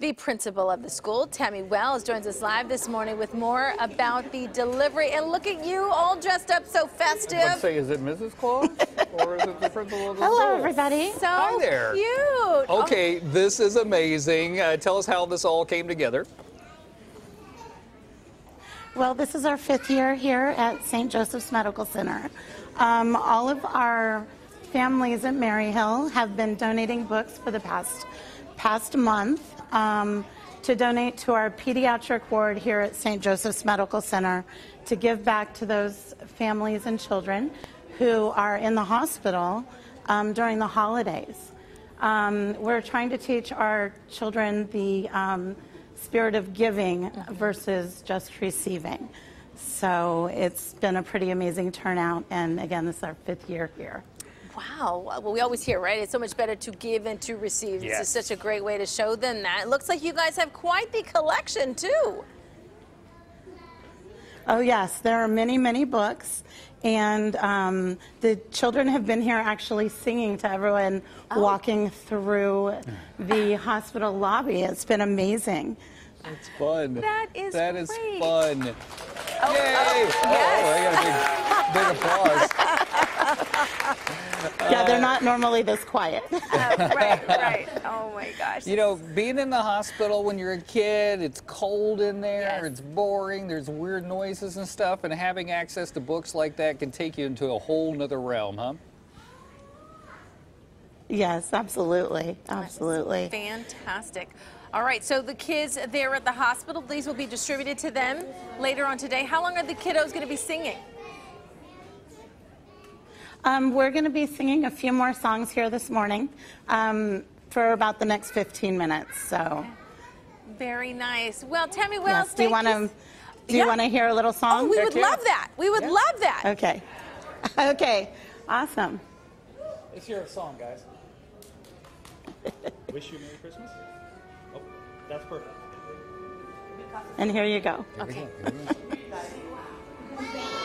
The principal of the school, Tammy Wells, joins us live this morning with more about the delivery. And look at you, all dressed up so festive. Let's say, is it Mrs. Claus or is it the principal of the Hello, school? everybody. So Hi there. cute. Okay, this is amazing. Uh, tell us how this all came together. Well, this is our fifth year here at St. Joseph's Medical Center. Um, all of our families at Merryhill have been donating books for the past past month um, to donate to our pediatric ward here at St. Joseph's Medical Center to give back to those families and children who are in the hospital um, during the holidays. Um, we're trying to teach our children the um, spirit of giving versus just receiving. So it's been a pretty amazing turnout, and again, this is our fifth year here. Wow. Well, we always hear, right? It's so much better to give than to receive. This is such a great way to show them that. It looks like you guys have quite the collection, too. Oh, yes, there are many, many books, and um, the children have been here actually singing to everyone walking through the hospital lobby. It's been amazing. It's fun. That is That is great. fun. Yay! oh, Oh, I got a big, big applause. Yeah, they're not normally this quiet. Uh, right, right. Oh, my gosh. You know, being in the hospital when you're a kid, it's cold in there, Yes. it's boring, there's weird noises and stuff, and having access to books like that can take you into a whole nother realm, huh? yes, absolutely, absolutely. Fantastic. All right, so the kids there at the hospital, these will be distributed to them later on today. How long are the kiddos going to be singing? Um, we're going to be singing a few more songs here this morning um, for about the next 15 minutes. So, Very nice. Well, Tammy Wells, yes. do you want to do Yeah. you want to hear a little song? Oh, song? we would yeah. love that. We would love that. Okay. okay. Awesome. Let's hear a song, guys. Wish you a Merry Christmas. Oh, that's perfect. And here you go. Okay. Here we go.